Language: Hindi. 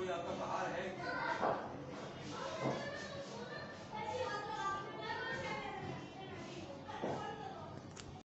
कोई आपका बाहर है